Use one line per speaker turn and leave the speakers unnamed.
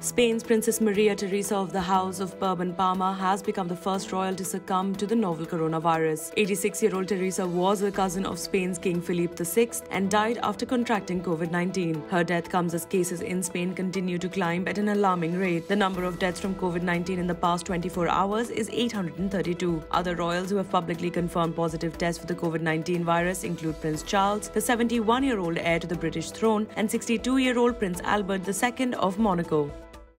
Spain's Princess Maria Teresa of the House of Bourbon Parma has become the first royal to succumb to the novel coronavirus. 86 year old Teresa was a cousin of Spain's King Philip VI and died after contracting COVID 19. Her death comes as cases in Spain continue to climb at an alarming rate. The number of deaths from COVID 19 in the past 24 hours is 832. Other royals who have publicly confirmed positive tests for the COVID 19 virus include Prince Charles, the 71 year old heir to the British throne, and 62 year old Prince Albert II of Monaco.